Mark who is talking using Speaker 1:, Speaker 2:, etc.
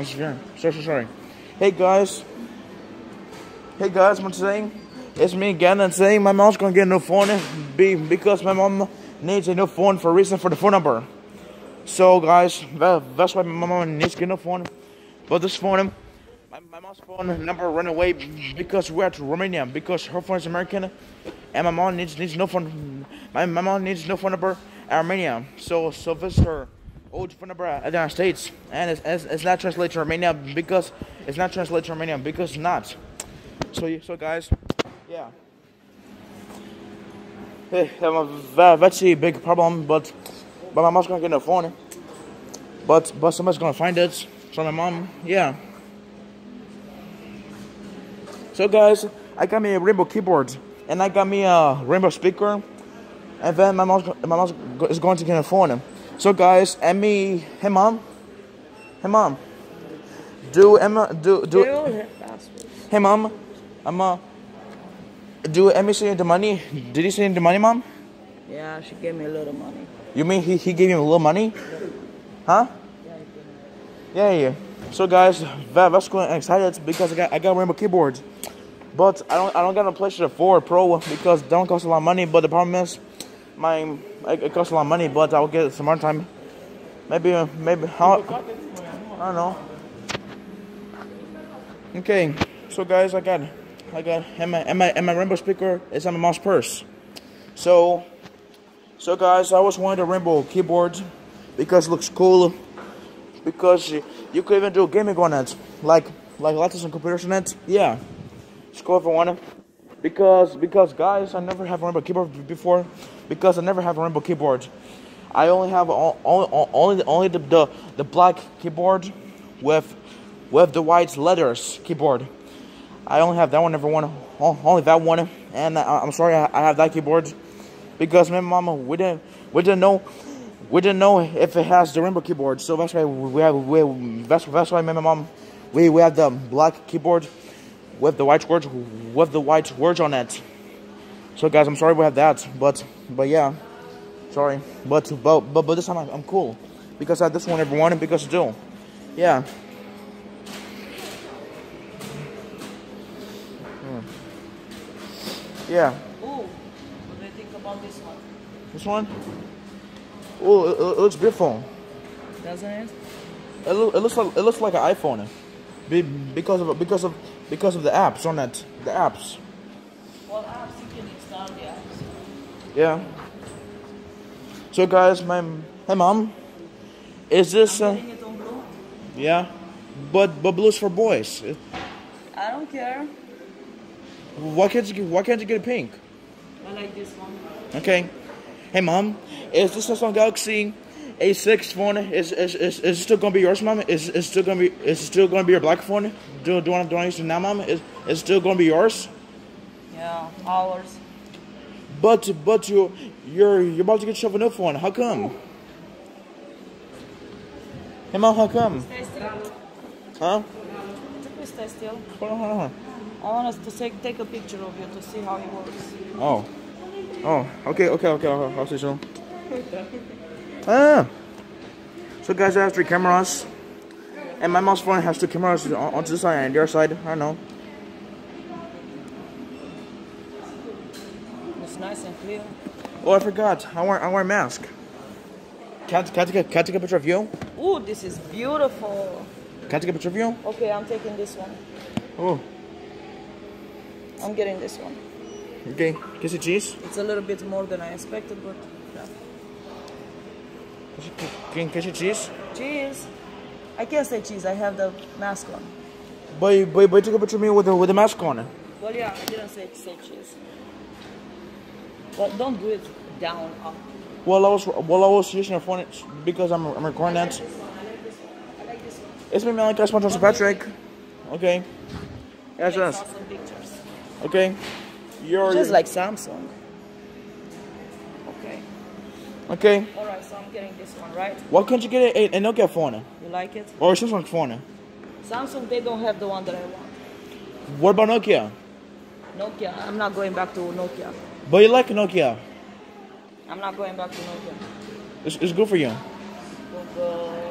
Speaker 1: I'm sorry. Sorry. Hey guys. Hey guys, what's saying? It's me again and saying my mom's gonna get a new phone be because my mom needs a new phone for a reason for the phone number. So guys, that, that's why my mom needs to get a new phone. But this phone, my, my mom's phone number ran away because we're at Romania because her phone is American and my mom needs needs no phone my, my mom needs no phone number at Romania. So so this is her old at the uh, United States and it's, it's, it's not translated to Romania because it's not translated to Romania because it's not. So so guys, yeah. Hey, that's a big problem, but but my mom's gonna get a phone. But but somebody's gonna find it. So my mom, yeah. So guys, I got me a rainbow keyboard and I got me a rainbow speaker, and then my mom my mom is going to get a phone. So guys, Emmy, hey mom, hey mom, do Emma do do. Hey mom, I'm uh. Do Emmy send you the money? Did he send you the money, mom?
Speaker 2: Yeah, she gave me a little money.
Speaker 1: You mean he, he gave you a little money? Huh? Yeah, yeah. So guys, that, that's going excited because I got I got rainbow keyboards. But I don't I don't got a PlayStation 4 Pro because don't cost a lot of money. But the problem is, my it costs a lot of money. But I'll get it some more time. Maybe maybe how I don't know. Okay, so guys, I got I got and my and my and my rainbow speaker is on my mom's purse. So so guys, I always wanted a rainbow keyboard because it looks cool. Because you, you could even do gaming on it, like like laptops and computers on it. Yeah. Scroll if I want to. Because, because guys, I never have a rainbow keyboard before. Because I never have a rainbow keyboard. I only have only only only the, the the black keyboard with with the white letters keyboard. I only have that one. Never one. Only that one. And I, am sorry, I, have that keyboard because my mama we didn't we didn't know we didn't know if it has the rainbow keyboard. So that's why we have we that's that's why my mom we we have the black keyboard with the white words with the white words on it. So guys, I'm sorry we have that, but but yeah, sorry, but but but, but this time I'm, cool because I had this one every one and because do, yeah. Hmm. Yeah.
Speaker 2: Ooh, what do you think about this one?
Speaker 1: This one? Oh, it, it, looks beautiful.
Speaker 2: Doesn't it?
Speaker 1: It, lo it looks like it looks like an iPhone, because of because of because of the apps on it. The apps.
Speaker 2: Well, apps you can install the apps.
Speaker 1: Yeah. So guys, my hey mom, is this?
Speaker 2: Uh, it on blue.
Speaker 1: Yeah, but but blue's for boys.
Speaker 2: I don't care.
Speaker 1: Why can't you why can't you get a pink?
Speaker 2: I like this one.
Speaker 1: Okay. Hey mom, is this a Samsung Galaxy A6 phone? Is is is, is still gonna be yours, mom? Is is still gonna be is still gonna be your black phone? Do do you want do you to use it now, mom? Is is still gonna be yours?
Speaker 2: Yeah, ours.
Speaker 1: But but you you're you're about to get yourself a new phone. How come? Ooh. Hey mom, how come?
Speaker 2: Stay still.
Speaker 1: Huh?
Speaker 2: Stay still.
Speaker 1: Hold on, hold on.
Speaker 2: I want us to take take a picture of you to see how it works.
Speaker 1: Oh. Oh, okay, okay, okay, I'll, I'll see so. Ah. So guys, I have three cameras. And my mouse phone has two cameras on, on this side and the other side. I don't know.
Speaker 2: It's nice and clear.
Speaker 1: Oh, I forgot. I wear I wear a mask. Can, can, I take a, can I take a picture of you?
Speaker 2: Oh, this is beautiful.
Speaker 1: Can I take a picture of you?
Speaker 2: Okay, I'm taking this one.
Speaker 1: Oh.
Speaker 2: I'm getting this one.
Speaker 1: Okay, kiss it cheese?
Speaker 2: It's a little bit more than I expected, but yeah.
Speaker 1: Can kiss it cheese?
Speaker 2: Cheese. I can't say cheese, I have the mask on.
Speaker 1: But, but, but you took a picture of me with the, with the mask on.
Speaker 2: Well, yeah, I didn't say, say cheese. But don't do it down, up.
Speaker 1: Well, I was well, I was using your phone because I'm I'm recording that.
Speaker 2: Like like
Speaker 1: it's me, Malik. I sponsor Patrick. Okay. Yes, yes. Okay. You're
Speaker 2: just like Samsung. Okay.
Speaker 1: Okay.
Speaker 2: Alright, so I'm getting this one, right?
Speaker 1: Why can't you get a, a Nokia phone?
Speaker 2: You like it?
Speaker 1: Or a Samsung phone?
Speaker 2: Samsung, they don't have the one that I want.
Speaker 1: What about Nokia?
Speaker 2: Nokia. I'm not going back to Nokia.
Speaker 1: But you like Nokia?
Speaker 2: I'm not going back to Nokia.
Speaker 1: It's, it's good for you.
Speaker 2: Good.